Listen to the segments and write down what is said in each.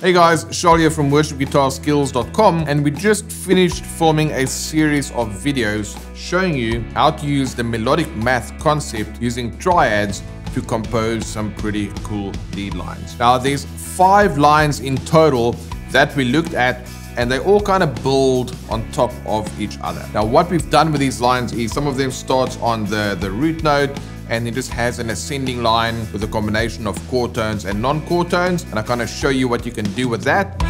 Hey guys, here from worshipguitarskills.com and we just finished filming a series of videos showing you how to use the melodic math concept using triads to compose some pretty cool lead lines. Now there's five lines in total that we looked at and they all kind of build on top of each other. Now what we've done with these lines is some of them starts on the, the root note and it just has an ascending line with a combination of chord tones and non-chord tones and I kind of show you what you can do with that.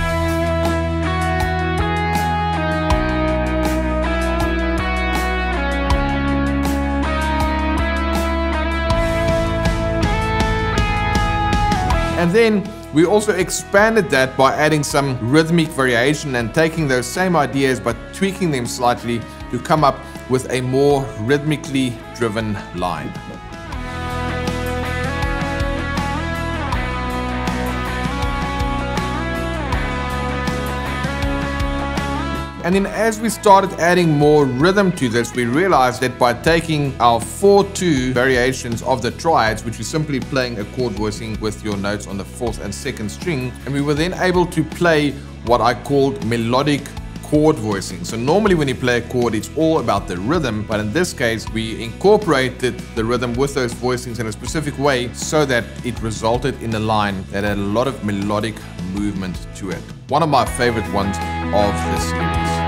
And then we also expanded that by adding some rhythmic variation and taking those same ideas but tweaking them slightly to come up with a more rhythmically driven line. And then as we started adding more rhythm to this, we realized that by taking our 4-2 variations of the triads, which is simply playing a chord voicing with your notes on the fourth and second string, and we were then able to play what I called melodic chord voicing. So normally when you play a chord, it's all about the rhythm, but in this case, we incorporated the rhythm with those voicings in a specific way so that it resulted in a line that had a lot of melodic movement to it. One of my favorite ones of this series.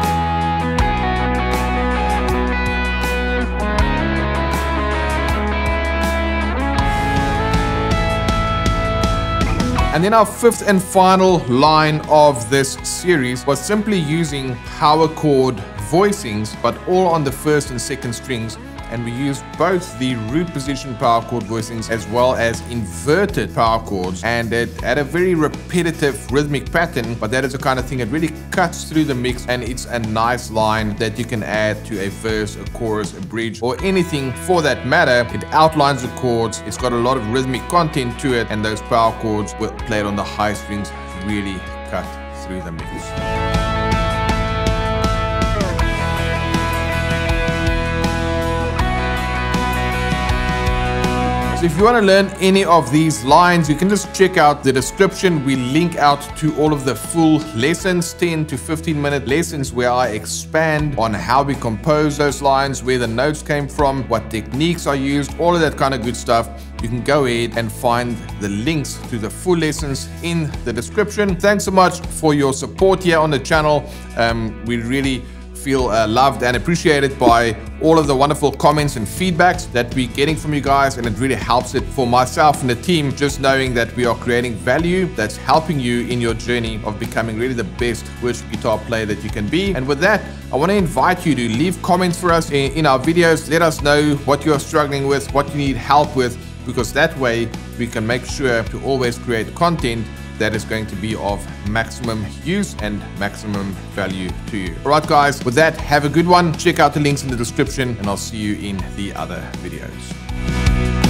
And then our fifth and final line of this series was simply using power chord voicings, but all on the first and second strings and we used both the root position power chord voicings as well as inverted power chords and it had a very repetitive rhythmic pattern but that is the kind of thing that really cuts through the mix and it's a nice line that you can add to a verse, a chorus, a bridge or anything for that matter. It outlines the chords, it's got a lot of rhythmic content to it and those power chords were played on the high strings really cut through the mix. If you want to learn any of these lines, you can just check out the description. We link out to all of the full lessons, 10 to 15 minute lessons where I expand on how we compose those lines, where the notes came from, what techniques are used, all of that kind of good stuff. You can go ahead and find the links to the full lessons in the description. Thanks so much for your support here on the channel. Um, we really feel uh, loved and appreciated by all of the wonderful comments and feedbacks that we're getting from you guys and it really helps it for myself and the team just knowing that we are creating value that's helping you in your journey of becoming really the best worship guitar player that you can be. And with that I want to invite you to leave comments for us in, in our videos. Let us know what you are struggling with what you need help with because that way we can make sure to always create content that is going to be of maximum use and maximum value to you. All right, guys, with that, have a good one. Check out the links in the description and I'll see you in the other videos.